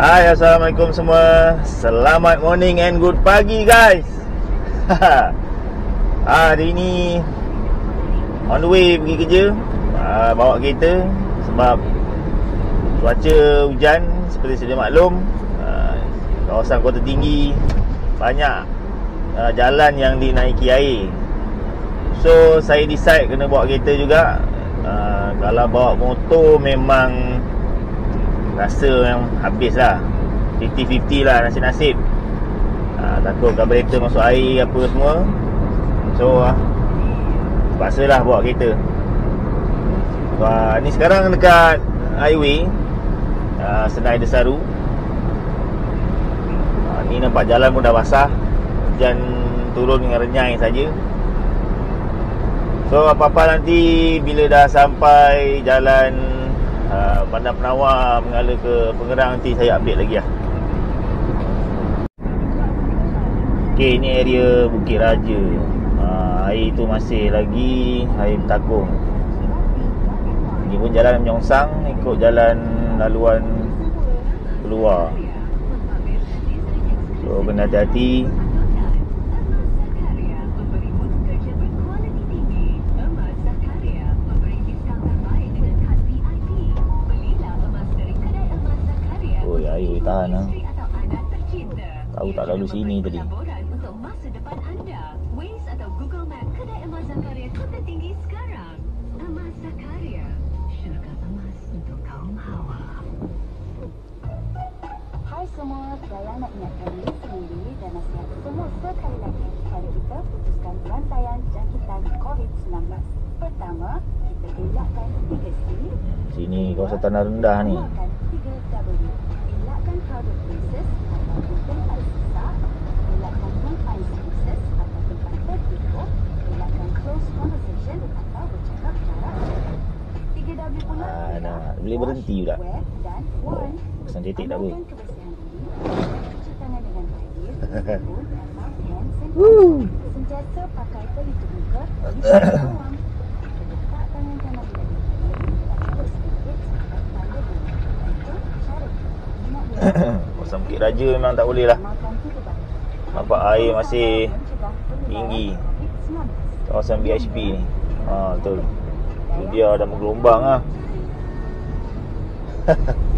Hai Assalamualaikum semua. Selamat morning and good pagi guys. Hari ni On the way pergi kerja uh, Bawa kereta Sebab Cuaca hujan Seperti sedia maklum. Uh, Kawasan kota tinggi Banyak uh, Jalan yang dinaiki air. So saya decide kena bawa kereta juga. Kalau bawa motor memang rasa yang habis lah. 50-50 lah nasib-nasib. Ha, takut kereta masuk air apa semua. So ha, terpaksa lah bawa kereta. Ha, ni sekarang dekat highway ha, Senai Desaru. Ha, ni nampak jalan pun dah basah. Hujan turun dengan renyai saja. So apa-apa nanti bila dah sampai jalan Bandar Penawar mengalir ke Pengerang nanti saya update lagi lah. Okay ni area Bukit Raja. Uh, Air tu masih lagi air bertakung. Ini pun jalan menyongsang ikut jalan laluan keluar. So kena hati-hati tahan lah. Tahu tak lalu sini tadi. Hai semua, saya nak ingatkan diri sendiri dan nasihat semua sekali lagi kepada kita putuskan rantaian jangkitan COVID-19. Pertama, kita elakkan 3C. Sini kawasan tanah rendah ni. Kanan di dalam air, dan sedikit sampai tanda bunyi. Itu cara Kawasan Bukit Raja memang tak boleh lah. Nampak air masih tinggi. Kawasan BHP ni. Ha, Betul. Tu dia dah menggelombang lah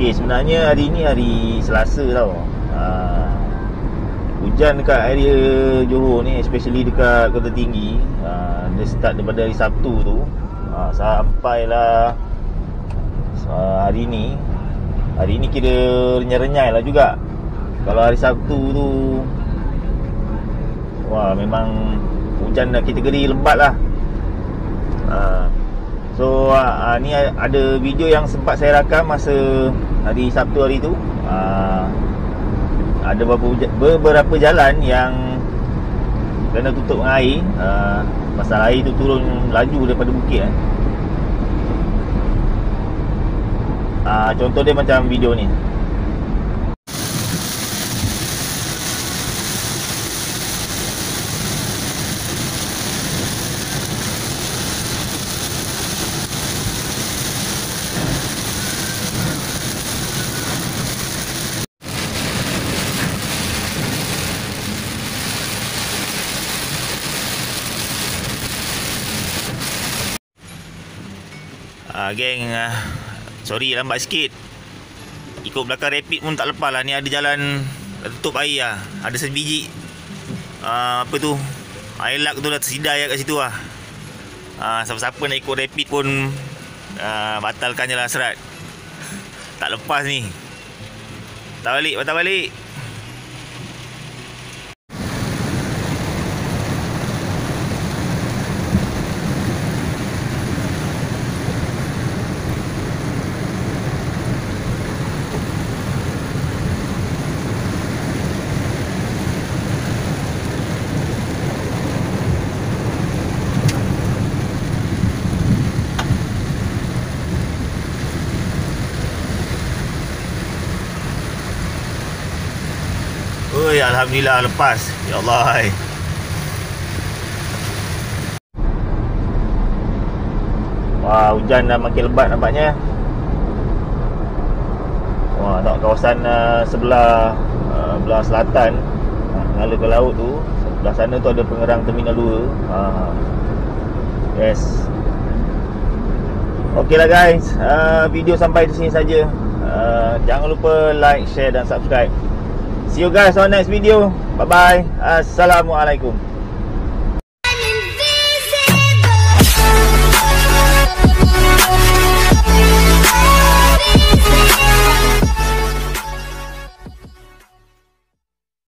Okay sebenarnya hari ni hari Selasa tau. Ha, Hujan dekat area Johor ni Especially dekat Kota Tinggi ha, Dia start daripada hari Sabtu tu. Ha, Sampailah uh, Hari ni Hari ni kira renyai-renyai lah juga. Kalau hari Sabtu tu Wah memang Hujan dah kategori lebat lah. Ha, So uh, ni ada video yang sempat saya rakam Masa hari Sabtu hari tu. Uh, ada beberapa, beberapa jalan yang kena tutup dengan air. Uh, pasal air tu turun laju daripada bukit eh. uh, contoh dia macam video ni uh, Geng uh, Sorry lambat sikit. Ikut belakang rapid pun tak lepas lah. Ni ada jalan Tutup air lah. Ada sebiji uh, Apa tu? Air lak tu dah tersidai kat situ lah. Uh, Siapa-siapa nak ikut rapid pun uh, Batalkan je lah serat. Tak lepas ni. Batal balik Batal balik Alhamdulillah lepas Ya Allah hai. Wah, hujan dah makin lebat nampaknya. Wah, tak kawasan uh, sebelah uh, belah selatan uh, ngala ke laut tu. Sebelah sana tu ada pengerang terminal 2. Uh, yes. Okeylah guys, uh, video sampai di sini saja. Uh, jangan lupa like, share dan subscribe. See you guys on next video. Bye bye. Assalamualaikum.